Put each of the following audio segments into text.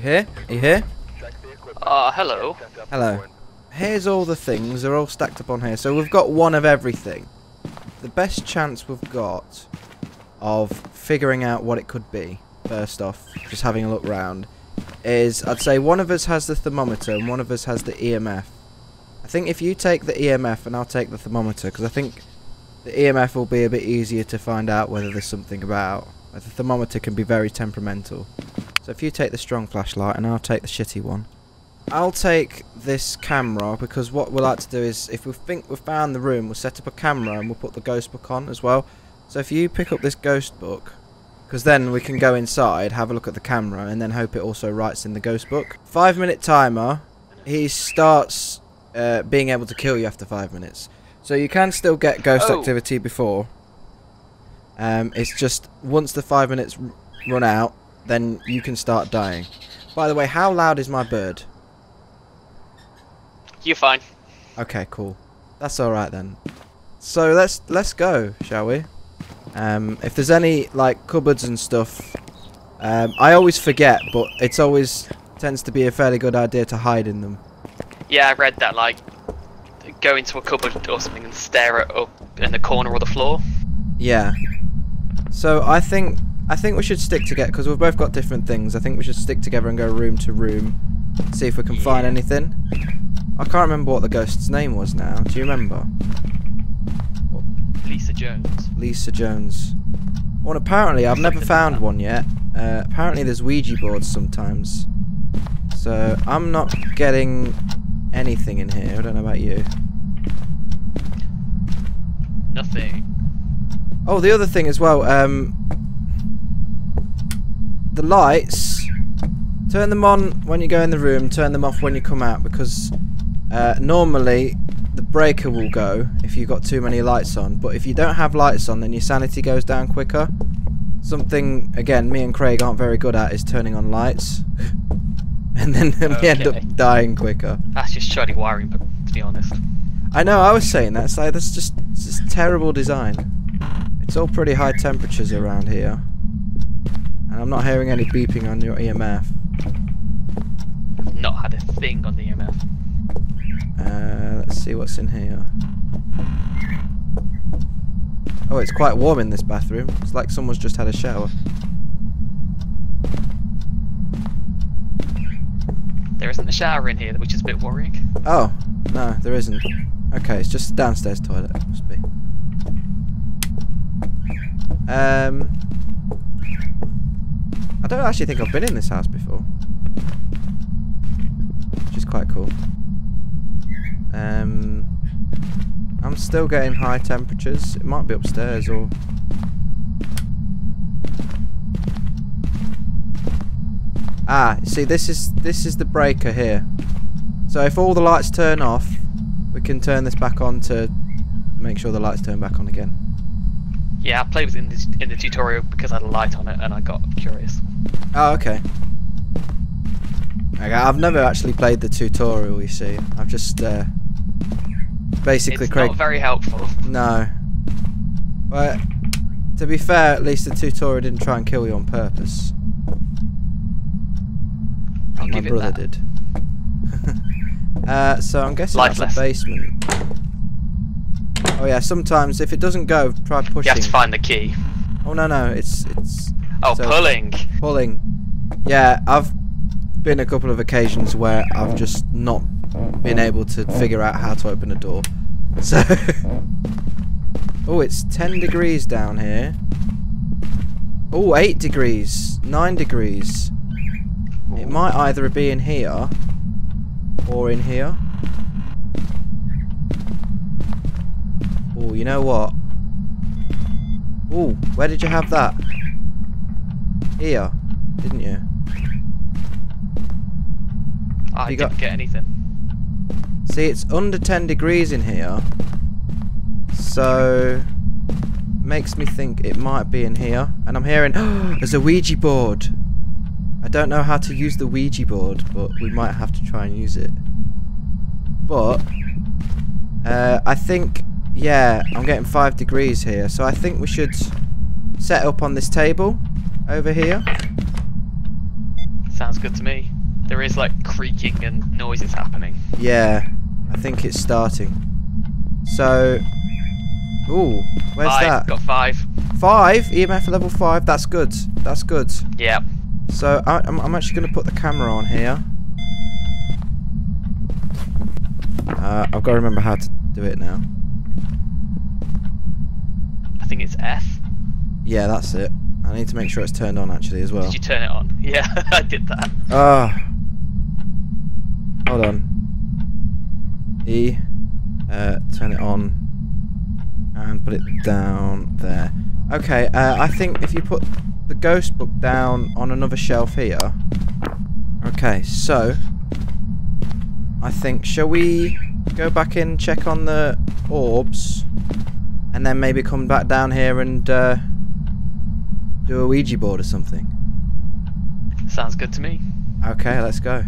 You here? Are you here? Uh, hello. Hello. Here's all the things. They're all stacked up on here. So we've got one of everything. The best chance we've got of figuring out what it could be, first off, just having a look round, is I'd say one of us has the thermometer and one of us has the EMF. I think if you take the EMF and I'll take the thermometer, because I think the EMF will be a bit easier to find out whether there's something about. The thermometer can be very temperamental. So if you take the strong flashlight and I'll take the shitty one. I'll take this camera because what we'll like to do is if we think we've found the room we'll set up a camera and we'll put the ghost book on as well. So if you pick up this ghost book because then we can go inside, have a look at the camera and then hope it also writes in the ghost book. Five minute timer. He starts uh, being able to kill you after five minutes. So you can still get ghost Oh. activity before. Um, it's just once the five minutes r- run out, then you can start dying. By the way, how loud is my bird? You're fine. Okay, cool. That's all right then. So let's let's go, shall we? Um, if there's any like cupboards and stuff, um, I always forget, but it's always tends to be a fairly good idea to hide in them. Yeah, I read that, like, go into a cupboard or something and stare at up in the corner or the floor. Yeah. So I think I think we should stick together because we've both got different things. I think we should stick together and go room to room, see if we can find anything. I can't remember what the ghost's name was now. Do you remember? Lisa Jones. Lisa Jones. Well, apparently I've never found one yet. Uh, apparently there's Ouija boards sometimes. So I'm not getting anything in here. I don't know about you. Nothing. Oh, the other thing as well. Um, the lights. Turn them on when you go in the room. Turn them off when you come out because uh, normally the breaker will go if you've got too many lights on. But if you don't have lights on, then your sanity goes down quicker. Something again, me and Craig aren't very good at is turning on lights, and then we end up dying quicker. That's just shoddy wiring, but to be honest. I know. I was saying that. It's like that's just it's just terrible design. It's all pretty high temperatures around here, I'm not hearing any beeping on your EMF. Not had a thing on the EMF. Uh, let's see what's in here. Oh, it's quite warm in this bathroom. It's like someone's just had a shower. There isn't a shower in here, which is a bit worrying. Oh, no, there isn't. Okay, it's just a downstairs toilet. Must be. Um, I don't actually think I've been in this house before, which is quite cool. Um, I'm still getting high temperatures. It might be upstairs or. Ah, see, this is this is the breaker here. So if all the lights turn off, we can turn this back on to make sure the lights turn back on again. Yeah, I played with it in the, in the tutorial because I had a light on it and I got curious. Oh, okay. Okay, I've never actually played the tutorial. You see, I've just uh, basically It's Craig. not very helpful. No. Well, to be fair, at least the tutorial didn't try and kill you on purpose. I'll my brother that. did. uh, so I'm guessing Life that's a basement. Oh yeah, sometimes if it doesn't go, try You pushing. have to find the key. Oh no no, it's it's Oh, So- pulling. pulling. Yeah, I've been a couple of occasions where I've just not been able to figure out how to open a door. So Oh, it's 10 degrees down here. Oh, 8 degrees, 9 degrees. It might either be in here or in here. Oh, you know what? Oh, where did you have that? Here, didn't you? I You didn't got- get anything. See, it's under 10 degrees in here. So, makes me think it might be in here. And I'm hearing, there's a Ouija board. I don't know how to use the Ouija board, but we might have to try and use it. But, uh, I think, yeah, I'm getting 5 degrees here. So I think we should set up on this table over here. Sounds good to me. There is like creaking and noises happening. Yeah, I think it's starting. So, ooh, where's five, that? got five. Five EMF level five. That's good. That's good. Yeah. So I, I'm, I'm actually going to put the camera on here. Uh, I've got to remember how to do it now. Think it's F. Yeah, that's it. I need to make sure it's turned on actually as well. Did you turn it on? Yeah, I did that. Ah. Hold on. E. Uh, turn it on. And put it down there. Okay, uh, I think if you put the ghost book down on another shelf here. Okay, so. I think, shall we go back in, check on the orbs, and then maybe come back down here and uh, do a Ouija board or something? Sounds good to me. Okay, let's go.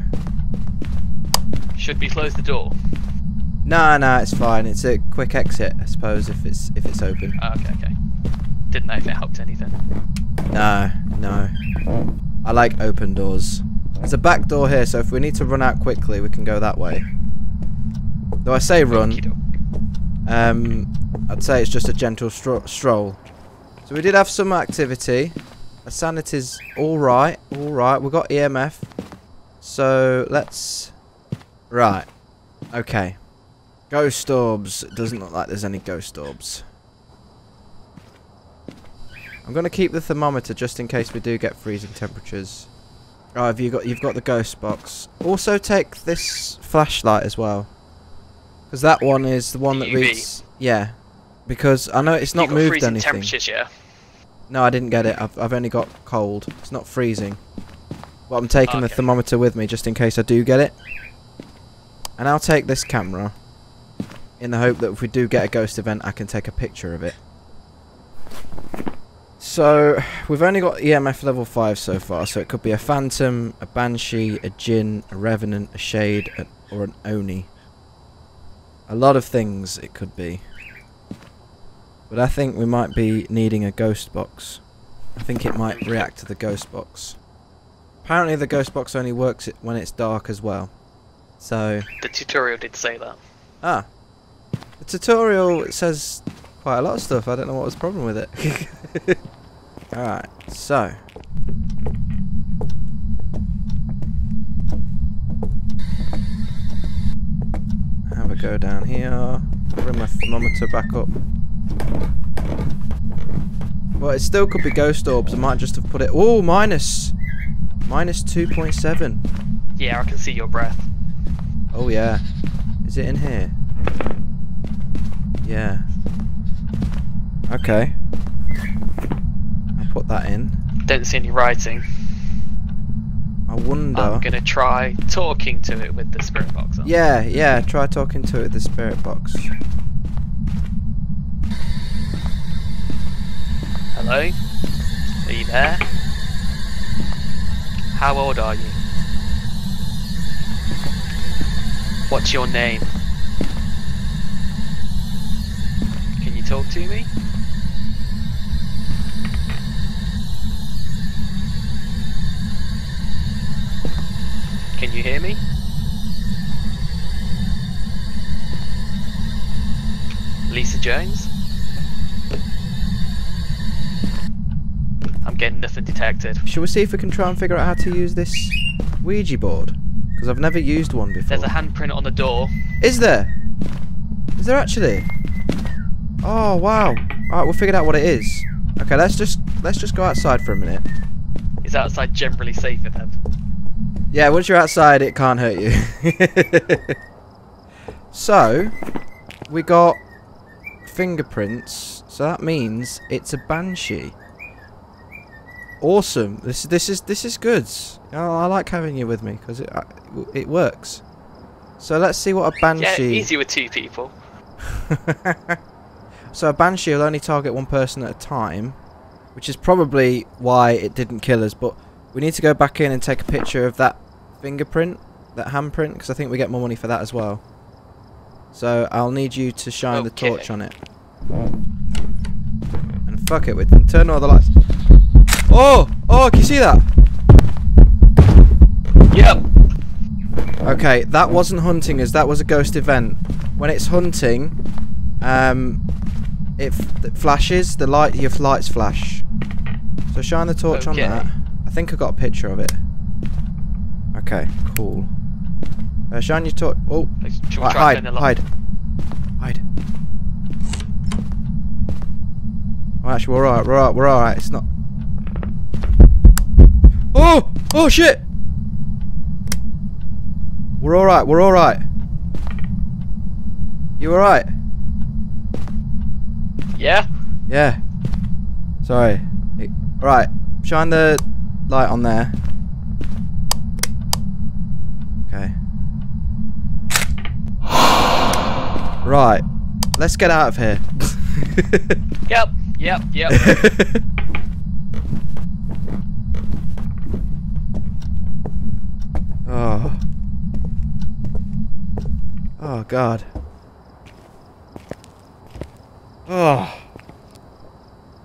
Should we close the door? No, no, it's fine. It's a quick exit, I suppose, if it's if it's open. Oh, okay, okay. Didn't know if it helped anything. No, no. I like open doors. There's a back door here, so if we need to run out quickly, we can go that way. Though I say run, um, I'd say it's just a gentle stro stroll. So we did have some activity. Our sanity's alright, alright. We've got EMF. So let's... Right. Okay. Ghost orbs. It doesn't look like there's any ghost orbs. I'm going to keep the thermometer just in case we do get freezing temperatures. Oh, have you got you've got the ghost box. Also take this flashlight as well. Because that one is the one that reads yeah. Because I know it's not moved freezing anything. temperatures, yeah. No, I didn't get it. I've I've only got cold. It's not freezing. But I'm taking ah, the thermometer with me just in case I do get it. And I'll take this camera in the hope that if we do get a ghost event, I can take a picture of it. So, we've only got EMF level 5 so far, so it could be a phantom, a banshee, a djinn, a revenant, a shade, a, or an oni. A lot of things it could be. But I think we might be needing a ghost box. I think it might react to the ghost box. Apparently the ghost box only works it when it's dark as well. So, The tutorial did say that. ah. The tutorial says quite a lot of stuff. I don't know what was the problem with it. Alright, so. Have a go down here. Bring my thermometer back up. Well, it still could be ghost orbs. I might just have put it. Oh, minus. Minus 2.7. Yeah, I can see your breath. Oh, yeah. Is it in here? Yeah. Okay. I'll put that in. Don't see any writing. I wonder. I'm gonna try talking to it with the spirit box on. Yeah, yeah, try talking to it, the spirit box. Hello? Are you there? How old are you? What's your name? Can you talk to me? Can you hear me? Lisa Jones? I'm getting nothing detected. Shall we see if we can try and figure out how to use this Ouija board? Because I've never used one before. There's a handprint on the door. Is there? Is there actually? Oh wow! Alright, we'll figure out what it is. Okay, let's just let's just go outside for a minute. Is outside generally safer then? Yeah, once you're outside, it can't hurt you. so, we got fingerprints. So that means it's a banshee. Awesome. This is this is this is good. Oh, I like having you with me because it uh, it works. So let's see what a banshee. Yeah, easy with two people. so a banshee will only target one person at a time, which is probably why it didn't kill us. But we need to go back in and take a picture of that fingerprint, that handprint, because I think we get more money for that as well. So I'll need you to shine the torch on it. And fuck it, we turn all the lights. Oh! Oh, can you see that? Yep. Okay, that wasn't hunting us. That was a ghost event. When it's hunting, um, it, f- it flashes. The light, your lights flash. So shine the torch Okay. on that. I think I got a picture of it. Okay, cool. Uh, shine your torch. Oh, right, hide, and turn the hide, hide. Well, actually, we're alright. We're alright. We're alright. It's not. Oh! Oh shit! We're alright. We're alright. You alright? Yeah? Yeah. Sorry. It- Right. Shine the light on there. Okay. Right. Let's get out of here. Yep, yep, yep. oh. Oh god. Oh.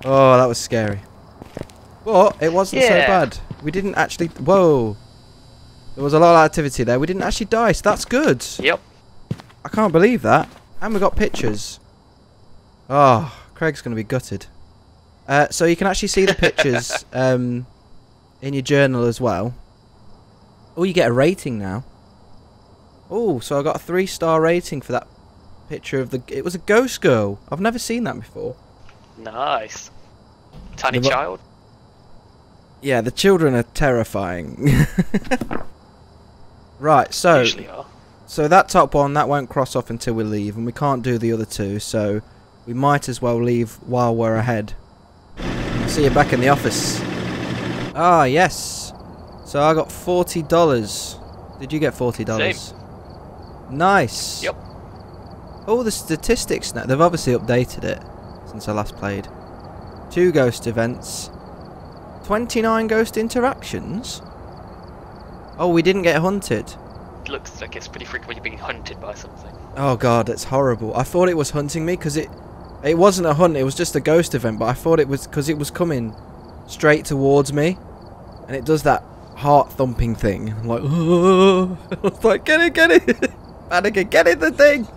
Oh, that was scary. But it wasn't so bad. We didn't actually. Whoa. There was a lot of activity there. We didn't actually die, so that's good. yep. I can't believe that. And we got pictures. Oh, Craig's going to be gutted. Uh, so you can actually see the pictures um, in your journal as well. Oh, you get a rating now. Oh, so I got a three star rating for that picture of the. It was a ghost girl. I've never seen that before. Nice. Tiny The child? Yeah, the children are terrifying. right, so Usually are. So that top one, that won't cross off until we leave, and we can't do the other two, so we might as well leave while we're ahead. See you back in the office. Ah, yes. So I got forty dollars. Did you get forty dollars? Nice. Yep. Oh, the statistics now. They've obviously updated it since I last played. Two ghost events. Twenty-nine ghost interactions. Oh, we didn't get hunted. It looks like it's pretty frequently being hunted by something. Oh god, it's horrible. I thought it was hunting me because it it wasn't a hunt, it was just a ghost event, but I thought it was because it was coming straight towards me and it does that heart thumping thing. I'm like, oh. I was like, get it, get it. Anakin, get it, the thing.